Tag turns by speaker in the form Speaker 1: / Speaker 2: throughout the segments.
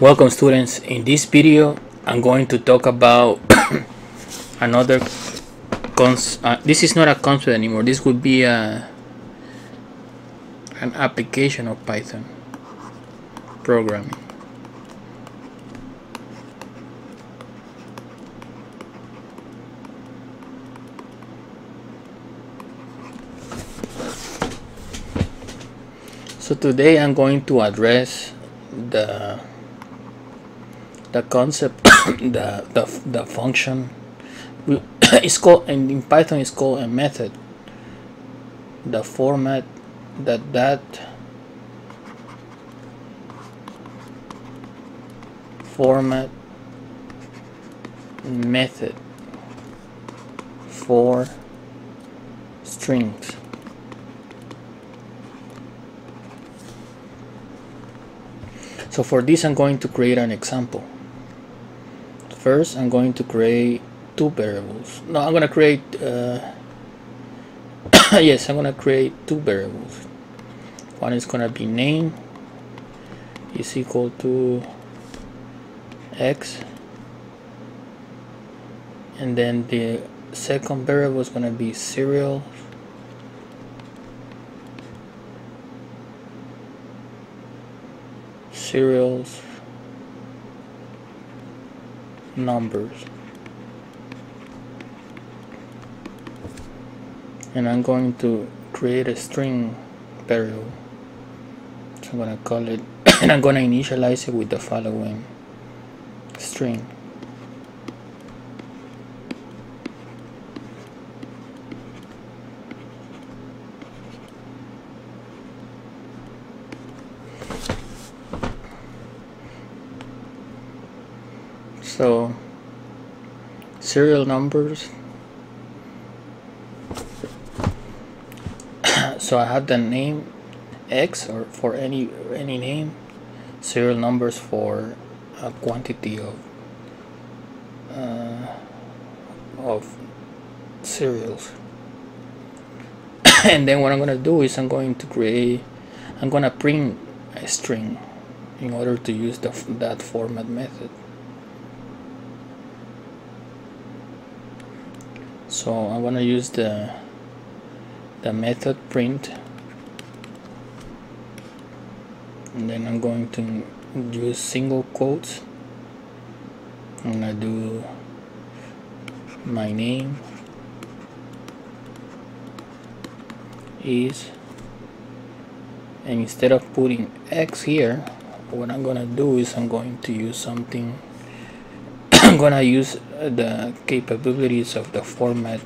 Speaker 1: Welcome students. In this video, I'm going to talk about another cons uh, this is not a concept anymore. This would be a an application of Python programming. So today I'm going to address the the concept the, the the function is called and in Python is called a method. The format that that format method for strings. So for this I'm going to create an example first I'm going to create two variables. No I'm gonna create uh, yes I'm gonna create two variables. One is gonna be name is equal to x and then the second variable is gonna be serial. Serials numbers. And I'm going to create a string variable. So I'm going to call it and I'm going to initialize it with the following string so serial numbers. So I have the name X or for any any name serial numbers for a quantity of uh, of serials. And then what I'm gonna do is I'm going to create I'm gonna print a string in order to use the, that format method so I'm gonna use the the method print. And then I'm going to use single quotes. I'm gonna do my name. Is. And instead of putting X here what I'm gonna do is I'm going to use something gonna use the capabilities of the format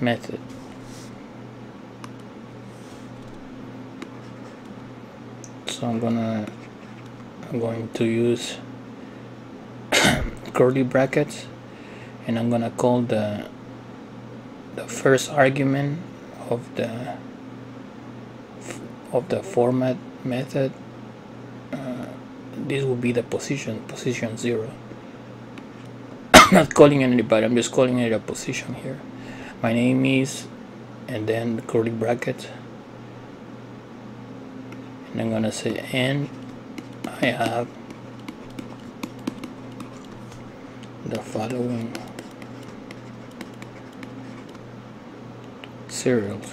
Speaker 1: method. So I'm gonna I'm going to use curly brackets and I'm gonna call the the first argument of the of the format method uh, this will be the position position zero I'm not calling anybody. I'm just calling it a position here. My name is and then the curly bracket. And I'm gonna say and I have the following serials.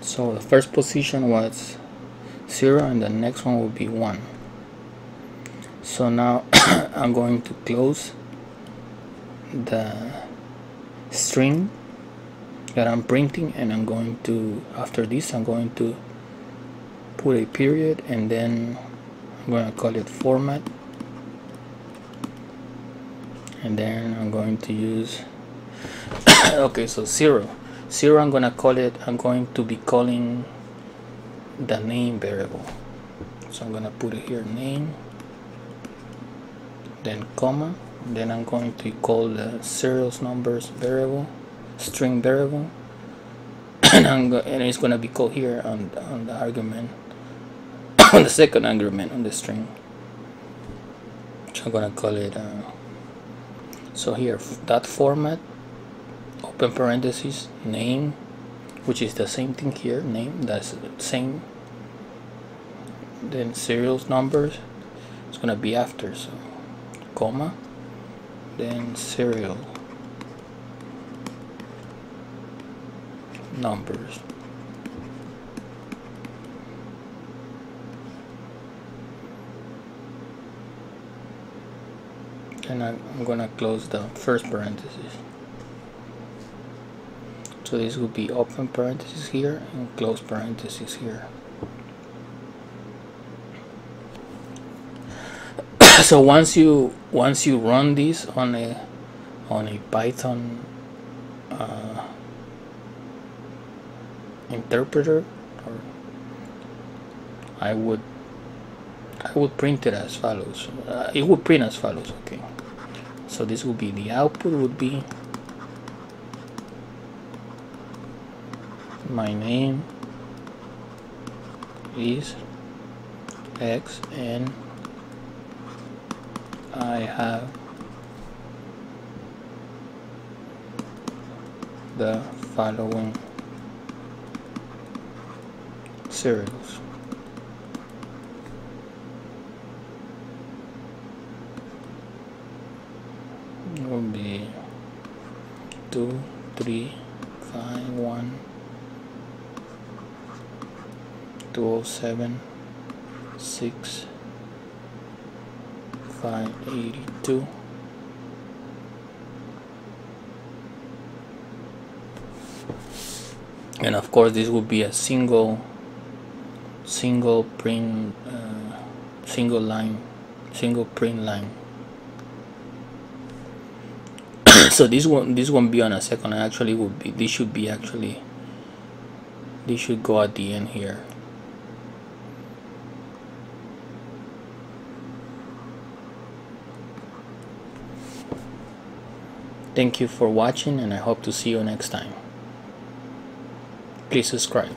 Speaker 1: So the first position was 0 and the next one will be 1 so now I'm going to close the string that I'm printing and I'm going to after this I'm going to put a period and then I'm going to call it format. And then I'm going to use okay so zero. Zero I'm gonna call it I'm going to be calling the name variable. So I'm gonna put it here name then comma then I'm going to call the serials numbers variable string variable and, and it's to be called here on, on the argument on the second argument on the string. So I'm to call it uh, so here that format open parentheses name which is the same thing here name that's the same then serials numbers it's gonna be after so comma then serial numbers. And I'm gonna close the first parenthesis so this would be open parenthesis here and close parenthesis here. So once you once you run this on a on a Python uh, interpreter I would I would print it as follows. Uh, it would print as follows okay. So this would be the output would be my name is X and I have the following serials. Will be two, three, five, one, two oh seven, six, five eighty two. And of course, this would be a single, single print, uh, single line, single print line. so this one this won't be on a second actually would be this should be actually this should go at the end here thank you for watching and I hope to see you next time. Please subscribe